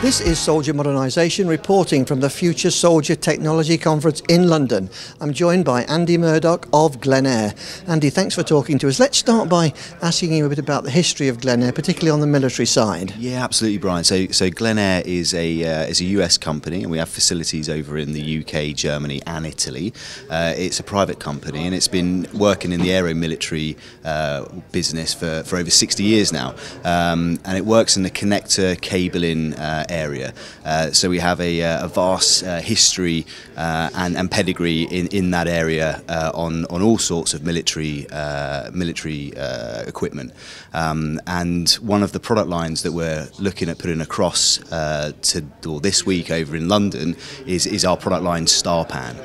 This is Soldier Modernisation reporting from the Future Soldier Technology Conference in London. I'm joined by Andy Murdoch of Glenair. Andy, thanks for talking to us. Let's start by asking you a bit about the history of Glenair, particularly on the military side. Yeah, absolutely, Brian. So, so Glenair is a uh, is a US company, and we have facilities over in the UK, Germany, and Italy. Uh, it's a private company, and it's been working in the aero military uh, business for, for over 60 years now, um, and it works in the connector cabling uh, area. Uh, so we have a, uh, a vast uh, history and, and, pedigree in, in that area on, on all sorts of military military equipment. Um, and one of the product lines that we're looking at putting across to or this week over in London is, is our product line Starpan.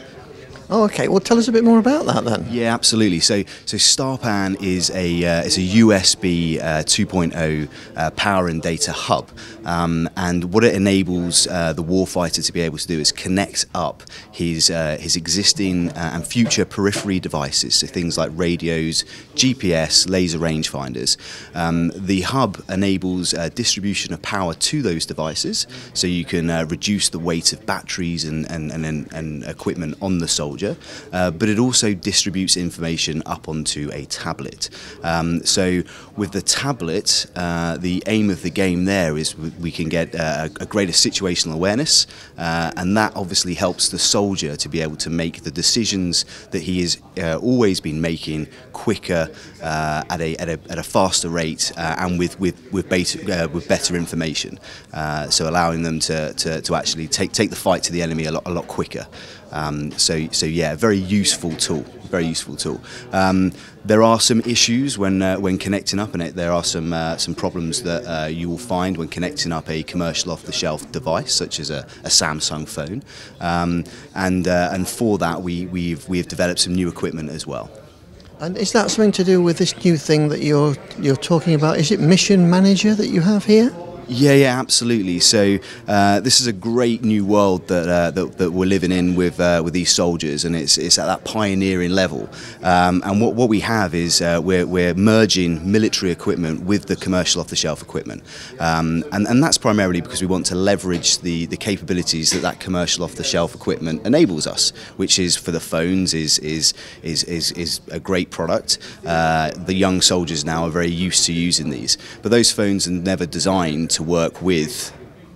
Oh, okay. Well, tell us a bit more about that then. Yeah, absolutely. So, so Starpan is a uh, a USB uh, 2.0 uh, power and data hub, um, and what it enables uh, the warfighter to be able to do is connect up his uh, his existing uh, and future periphery devices, so things like radios, GPS, laser rangefinders. Um, the hub enables distribution of power to those devices, so you can reduce the weight of batteries and and, and, and equipment on the soldier messenger, uh, but it also distributes information up onto a tablet. Um, so with the tablet, uh, the aim of the game there is we can get uh, a greater situational awareness, uh, and that obviously helps the soldier to be able to make the decisions that he has uh, always been making quicker, at, a, at, a, at a faster rate, and with, with, with, with better information. so allowing them to, to, to actually take, take the fight to the enemy a lot, a lot quicker. Um, so, so yeah, very useful tool. Very useful tool. Um, there are some issues when uh, when connecting up it. There are some uh, some problems that uh, you will find when connecting up a commercial off-the-shelf device, such as a, a Samsung phone. Um, and uh, and for that, we we've we've developed some new equipment as well. And is that something to do with this new thing that you're you're talking about? Is it Mission Manager that you have here? Yeah, yeah, absolutely. So uh, this is a great new world that, uh, that, that we're living in with uh, with these soldiers, and it's it's at that pioneering level. Um, and what, what we have is uh, we're we're merging military equipment with the commercial off-the-shelf equipment, um, and and that's primarily because we want to leverage the the capabilities that that commercial off-the-shelf equipment enables us, which is for the phones is is is is, is a great product. Uh, the young soldiers now are very used to using these, but those phones are never designed to work with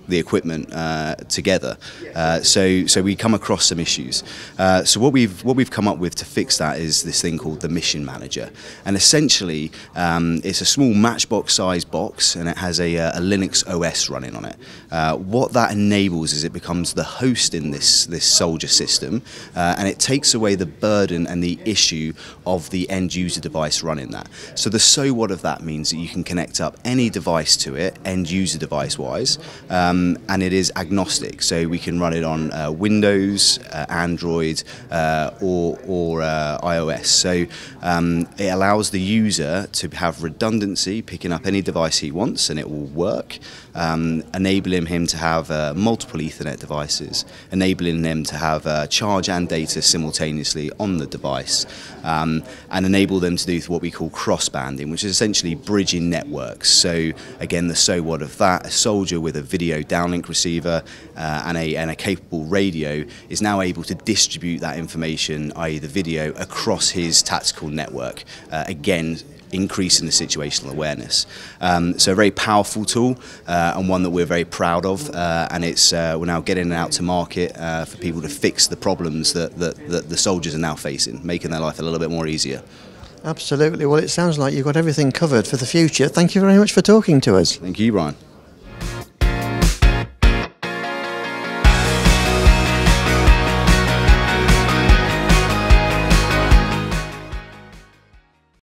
the equipment uh, together. Uh, so so we come across some issues. Uh, so what we've what we've come up with to fix that is this thing called the Mission Manager, and essentially um, it's a small matchbox size box, and it has a, uh, a Linux OS running on it. Uh, what that enables is it becomes the host in this this soldier system, uh, and it takes away the burden and the issue of the end user device running that. So the so what of that means that you can connect up any device to it, end user device wise. Um, um, and it is agnostic, so we can run it on uh, Windows, uh, Android, uh, or, or uh, iOS. So um, it allows the user to have redundancy, picking up any device he wants, and it will work, um, enabling him to have uh, multiple Ethernet devices, enabling them to have charge and data simultaneously on the device, um, and enable them to do what we call cross-banding, which is essentially bridging networks. So again, the so what of that, a soldier with a video downlink receiver uh, and, a, and a capable radio is now able to distribute that information, i.e. the video, across his tactical network. Uh, again, increasing the situational awareness. Um, so a very powerful tool uh, and one that we're very proud of uh, and it's uh, we're now getting it out to market uh, for people to fix the problems that, that, that the soldiers are now facing, making their life a little bit more easier. Absolutely. Well, it sounds like you've got everything covered for the future. Thank you very much for talking to us. Thank you, Brian.